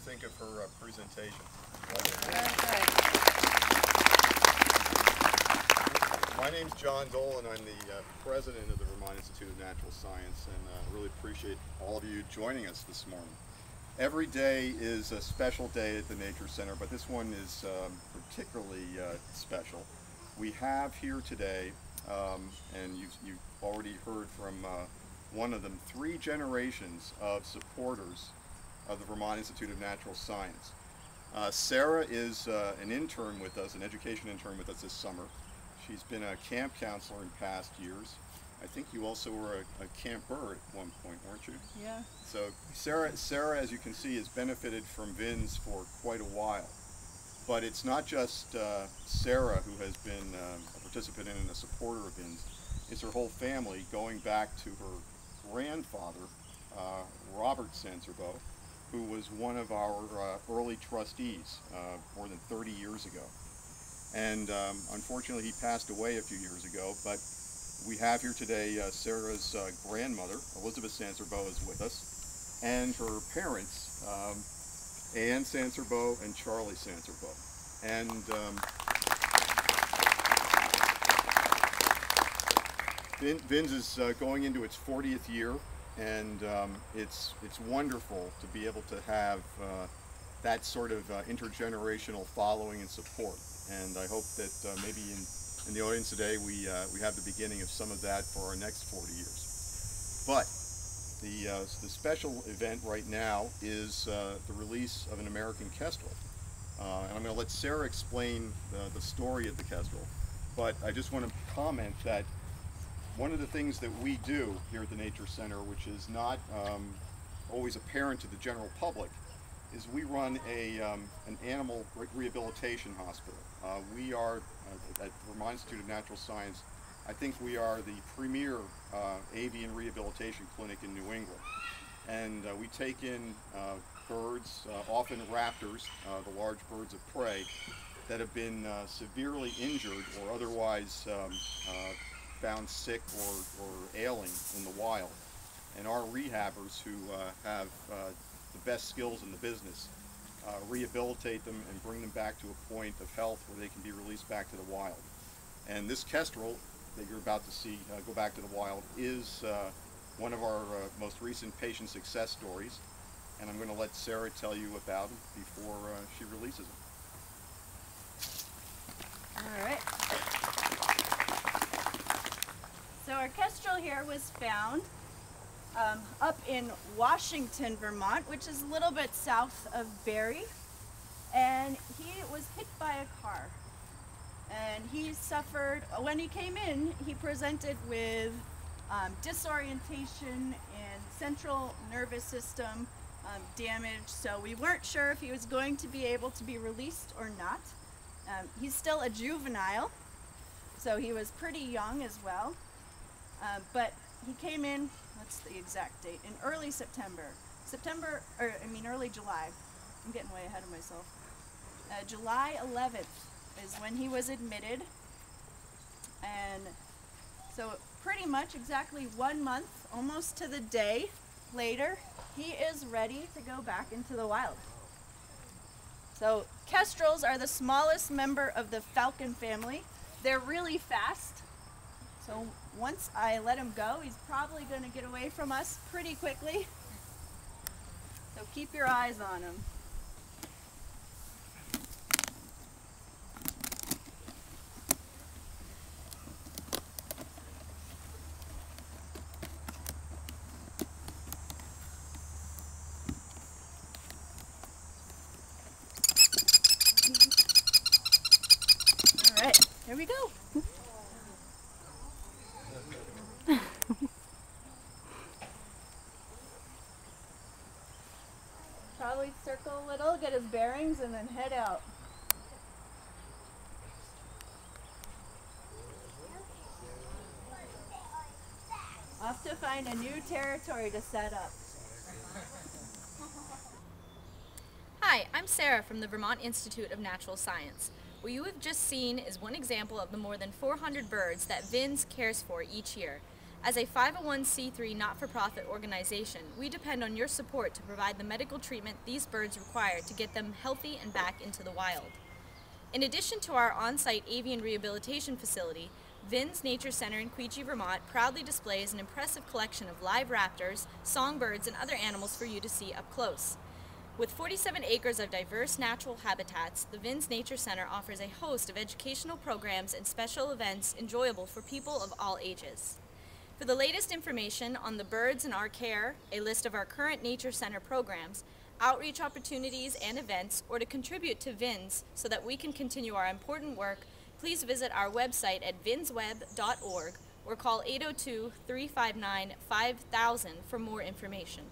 you think of her uh, presentation? My name's John Dolan. I'm the uh, president of the Vermont Institute of Natural Science, and uh, really appreciate all of you joining us this morning. Every day is a special day at the Nature Center, but this one is um, particularly uh, special. We have here today, um, and you've, you've, already heard from uh, one of them, three generations of supporters of the Vermont Institute of Natural Science. Uh, Sarah is uh, an intern with us, an education intern with us this summer. She's been a camp counselor in past years. I think you also were a, a camper at one point, weren't you? Yeah. So Sarah, Sarah, as you can see, has benefited from VINS for quite a while. But it's not just uh, Sarah who has been um, a participant in and a supporter of VINS. It's her whole family, going back to her grandfather, uh, Robert Sincerbeaux, who was one of our uh, early trustees uh, more than 30 years ago. And um, unfortunately, he passed away a few years ago, but we have here today uh, Sarah's uh, grandmother, Elizabeth Sincerbeaux, is with us, and her parents, um, Anne Sincerbeaux and Charlie Sincerbeaux. And um, Vins is uh, going into its 40th year, and um, it's it's wonderful to be able to have uh, that sort of uh, intergenerational following and support. And I hope that uh, maybe in, in the audience today we, uh, we have the beginning of some of that for our next 40 years. But the, uh, the special event right now is uh, the release of an American Kestrel. And I'm going to let Sarah explain the, the story of the Kestrel. But I just want to comment that one of the things that we do here at the Nature Center, which is not um, always apparent to the general public, is we run a, um, an animal re rehabilitation hospital. Uh, we are, uh, at Vermont Institute of Natural Science, I think we are the premier uh, avian rehabilitation clinic in New England. And uh, we take in uh, birds, uh, often raptors, the large birds of prey, that have been severely injured or otherwise um, found sick or, or ailing in the wild. And our rehabbers who have the best skills in the business, uh, rehabilitate them and bring them back to a point of health where they can be released back to the wild. And this kestrel that you're about to see uh, go back to the wild is uh, one of our uh, most recent patient success stories. And I'm going to let Sarah tell you about him before uh, she releases him. All right. Kestrel here was found um, up in Washington, Vermont, which is a little bit south of Barre. And he was hit by a car. And he suffered, when he came in, he presented with um, disorientation and central nervous system um, damage. So we weren't sure if he was going to be able to be released or not. Um, he's still a juvenile, so he was pretty young as well. Uh, but he came in what's the exact date? In early September. September, or I mean early July. I'm getting way ahead of myself. Uh, July 11th is when he was admitted. And so pretty much exactly one month, almost to the day later, he is ready to go back into the wild. So kestrels are the smallest member of the falcon family. They're really fast. So once I let him go, he's probably going to get away from us pretty quickly. So keep your eyes on him. All right, here we go. Probably circle a little, get his bearings, and then head out. Off to find a new territory to set up. Hi, I'm Sarah from the Vermont Institute of Natural Science. What you have just seen is one example of the more than 400 birds that VINS cares for each year. As a 501c3 not for profit organization, we depend on your support to provide the medical treatment these birds require to get them healthy and back into the wild. In addition to our on site avian rehabilitation facility, Vin's Nature Center in Quechee, Vermont proudly displays an impressive collection of live raptors, songbirds, and other animals for you to see up close. With 47 acres of diverse natural habitats, the Vin's Nature Center offers a host of educational programs and special events enjoyable for people of all ages. For the latest information on the birds in our care, a list of our current Nature Center programs, outreach opportunities and events, or to contribute to VINS so that we can continue our important work, please visit our website at vinsweb.org or call 802 359 5000 for more information.